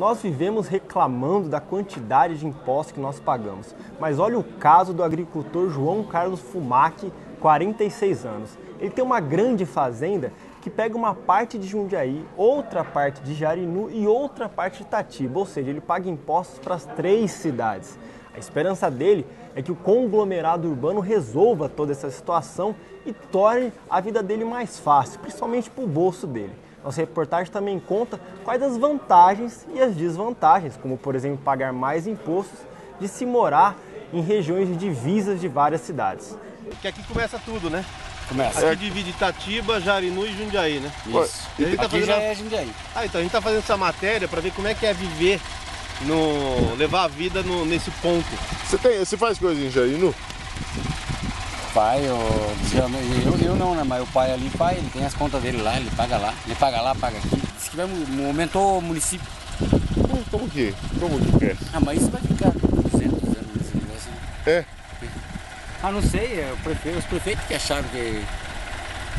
Nós vivemos reclamando da quantidade de impostos que nós pagamos, mas olha o caso do agricultor João Carlos Fumac, 46 anos. Ele tem uma grande fazenda que pega uma parte de Jundiaí, outra parte de Jarinu e outra parte de Itatiba, ou seja, ele paga impostos para as três cidades. A esperança dele é que o conglomerado urbano resolva toda essa situação e torne a vida dele mais fácil, principalmente para o bolso dele. Nossa reportagem também conta quais as vantagens e as desvantagens, como por exemplo pagar mais impostos, de se morar em regiões de divisas de várias cidades. Que aqui começa tudo, né? Começa. Aqui divide Itatiba, Jarinu e Jundiaí, né? Isso. E a gente tá Aqui fazendo já é Jundiaí. Ah, então a gente tá fazendo essa matéria para ver como é que é viver no levar a vida no- nesse ponto. Você, tem, você faz coisa em Jarinu? Pai, eu, eu, eu não, né? Mas o pai ali, pai, ele tem as contas dele lá, ele paga lá. Ele paga lá, paga aqui. Diz que vai, aumentou o município. Como, que? Como que é? Ah, mas isso vai ficar 200 anos nesse negócio. né? É? Ah, não sei, é prefeito, os prefeitos que acharam que.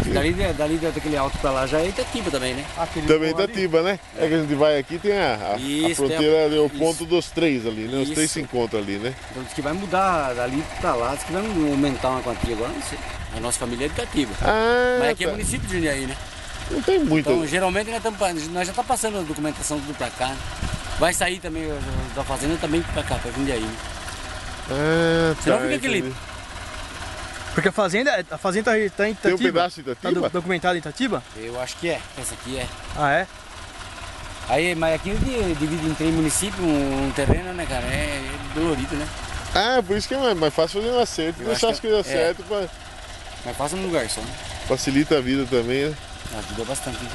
Que Dali, dali daquele alto pra lá já é Itatiba também, né? Também Itatiba, né? É que a gente vai aqui, tem a, a- a Isso, fronteira, tem a- ali, o isso. ponto dos três ali, né? Os três se encontram ali, né? Então diz que vai mudar dali pra lá, diz que vai aumentar uma quantia agora, não sei. A nossa família é de Itatiba. Ah, Mas aqui é tá. município de Jundiaí, né? Não tem muito. Então, geralmente nós, tamo, nós já tá passando a documentação tudo pra cá. né? Vai sair também da fazenda também pra cá, pra Jundiaí. né? Ah, Senão tá, fica aquele- entendi. Porque a fazenda, a fazenda tá em Itatiba. Tem um pedaço de Tá Itatiba? do- documentado em Itatiba? Eu acho que é, essa aqui é. Ah, é? Aí, mas aqui di- divide em três municípios, um, um terreno, né, cara? É, é dolorido, né? Ah, por isso que é mais, fácil fazer um acerto Eu deixar acho as que- coisas é. certas, pra- Mas passa num lugar só, né? facilita a vida também, né? Ajuda bastante. né?